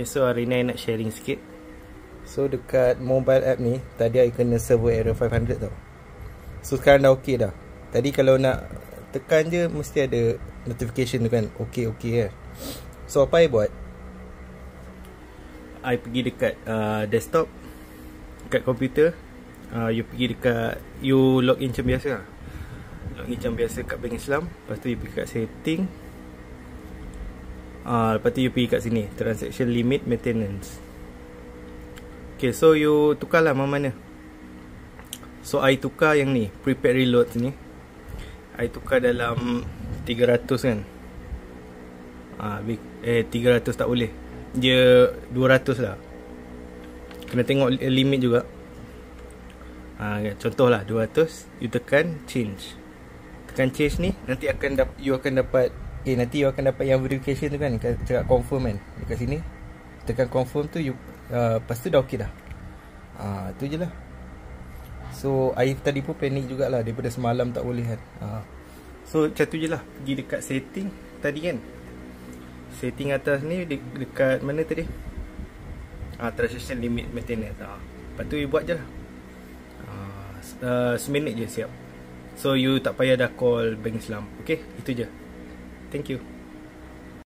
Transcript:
Okay, so hari ni nak sharing sikit. So dekat mobile app ni Tadi I kena server error 500 tau. So sekarang dah ok dah. Tadi kalau nak tekan je Mesti ada notification tu kan. Ok ok kan So apa I buat? I pergi dekat uh, desktop Dekat komputer. Uh, You pergi dekat You login macam biasa lah. Login macam biasa kat Bank Islam. Lepas tu you pergi kat setting uh, Lepas tu you pergi kat sini Transaction limit maintenance. Okay so you tukar lah mana-mana So I tukar yang ni Prepaid reload ni. I tukar dalam 300 kan? Uh, Eh 300 tak boleh. Dia 200 lah. Kena tengok limit juga. Uh, Contoh lah 200 You tekan change. Tekan change ni Nanti akan you akan dapat Eh nanti you akan dapat yang verification tu kan. Cakap confirm kan. Dekat sini Tekan confirm tu you, uh, Lepas tu dah ok dah. Uh, Tu je lah. So air tadi pun panik jugalah Daripada semalam tak boleh kan. Uh. So macam tu je lah. Pergi dekat setting Tadi kan. Setting atas ni de Dekat mana tadi? Uh, Transaction limit maintenance. Uh. Lepas tu you buat je lah. Uh, uh, Seminit je siap. So you tak payah dah call Bank Islam Okay itu je Thank you.